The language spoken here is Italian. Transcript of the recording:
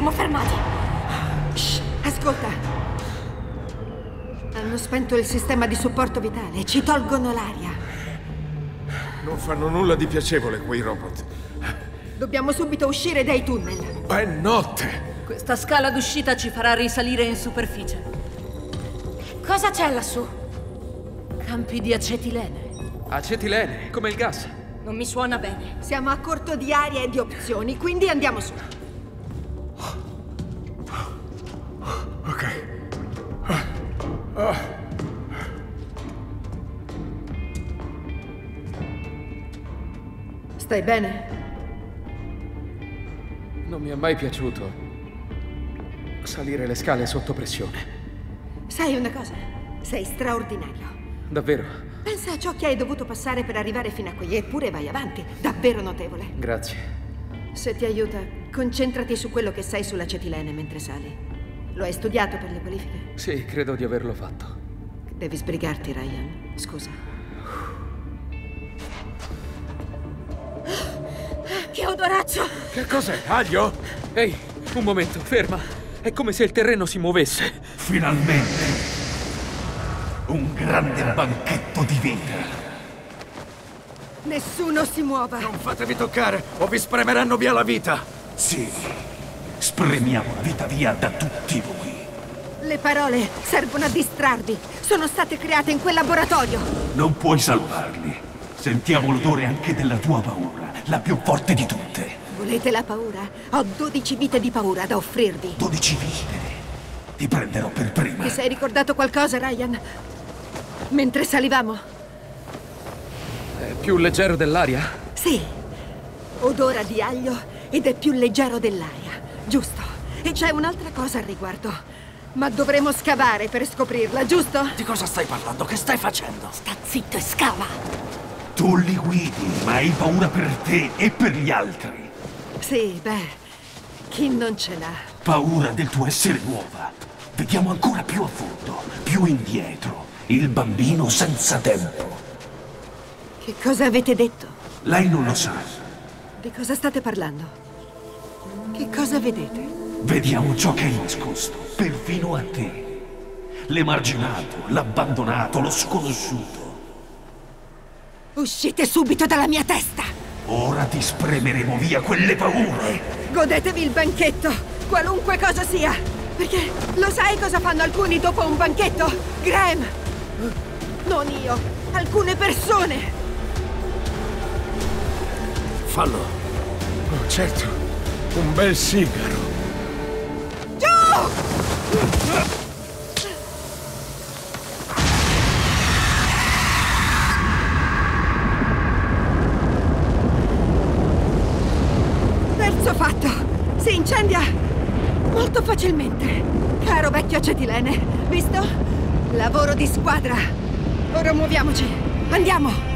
siamo fermati. Shh, ascolta. Hanno spento il sistema di supporto vitale. Ci tolgono l'aria. Non fanno nulla di piacevole quei robot. Dobbiamo subito uscire dai tunnel. È notte! Questa scala d'uscita ci farà risalire in superficie. Cosa c'è lassù? Campi di acetilene. Acetilene, come il gas. Non mi suona bene. Siamo a corto di aria e di opzioni, quindi andiamo su. Stai bene? Non mi è mai piaciuto salire le scale sotto pressione. Sai una cosa? Sei straordinario. Davvero. Pensa a ciò che hai dovuto passare per arrivare fino a qui, eppure vai avanti. Davvero notevole. Grazie. Se ti aiuta, concentrati su quello che sai sull'acetilene mentre sali. Lo hai studiato per le qualifiche? Sì, credo di averlo fatto. Devi sbrigarti, Ryan. Scusa. Che odoraccio! Che cos'è? Aglio? Ehi, un momento, ferma. È come se il terreno si muovesse. Finalmente! Un grande banchetto di vita! Nessuno si muova. Non fatevi toccare o vi spremeranno via la vita! Sì, spremiamo la vita via da tutti voi. Le parole servono a distrarvi. Sono state create in quel laboratorio. Non puoi salvarli. Sentiamo l'odore anche della tua paura, la più forte di tutte. Volete la paura? Ho 12 vite di paura da offrirvi. 12 vite. Ti prenderò per prima. Ti sei ricordato qualcosa, Ryan? Mentre salivamo? È più leggero dell'aria? Sì. Odora di aglio ed è più leggero dell'aria. Giusto. E c'è un'altra cosa al riguardo. Ma dovremo scavare per scoprirla, giusto? Di cosa stai parlando? Che stai facendo? Sta zitto e scava. Tu li guidi, ma hai paura per te e per gli altri. Sì, beh. Chi non ce l'ha? Paura del tuo essere nuova. Vediamo ancora più a fondo, più indietro. Il bambino senza tempo. Che cosa avete detto? Lei non lo sa. Di cosa state parlando? Che cosa vedete? Vediamo ciò che è nascosto, perfino a te. L'emarginato, l'abbandonato, lo sconosciuto. Uscite subito dalla mia testa! Ora ti spremeremo via quelle paure. Godetevi il banchetto, qualunque cosa sia! Perché lo sai cosa fanno alcuni dopo un banchetto? Graham! Non io, alcune persone! Fallo. Oh, certo. Un bel sigaro. Terzo fatto! Si incendia molto facilmente. Caro vecchio acetilene, visto? Lavoro di squadra. Ora muoviamoci. Andiamo!